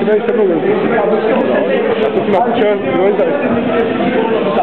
20 segundos. Noch schön, größer.